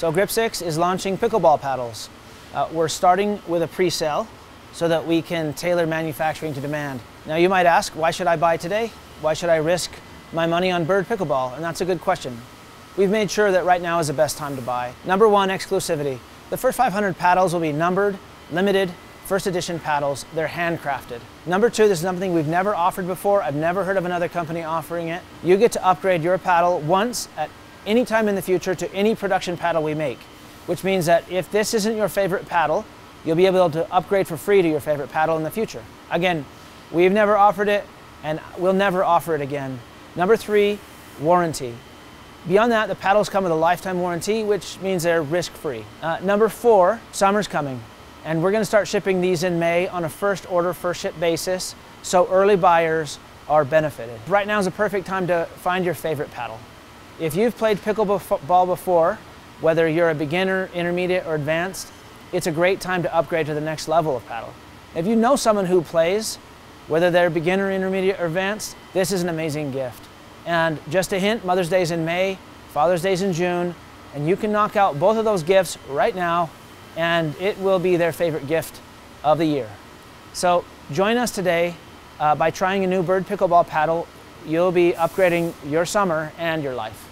So Grip6 is launching pickleball paddles. Uh, we're starting with a pre-sale so that we can tailor manufacturing to demand. Now you might ask, why should I buy today? Why should I risk my money on Bird Pickleball? And that's a good question. We've made sure that right now is the best time to buy. Number one, exclusivity. The first 500 paddles will be numbered, limited, first edition paddles. They're handcrafted. Number two, this is something we've never offered before. I've never heard of another company offering it. You get to upgrade your paddle once at any time in the future to any production paddle we make, which means that if this isn't your favorite paddle, you'll be able to upgrade for free to your favorite paddle in the future. Again, we've never offered it and we'll never offer it again. Number three, warranty. Beyond that, the paddles come with a lifetime warranty, which means they're risk-free. Uh, number four, summer's coming. And we're gonna start shipping these in May on a first order, first ship basis, so early buyers are benefited. Right now is a perfect time to find your favorite paddle. If you've played pickleball before, whether you're a beginner, intermediate, or advanced, it's a great time to upgrade to the next level of paddle. If you know someone who plays, whether they're beginner, intermediate, or advanced, this is an amazing gift. And just a hint, Mother's Day is in May, Father's Day is in June, and you can knock out both of those gifts right now, and it will be their favorite gift of the year. So join us today uh, by trying a new Bird Pickleball paddle. You'll be upgrading your summer and your life.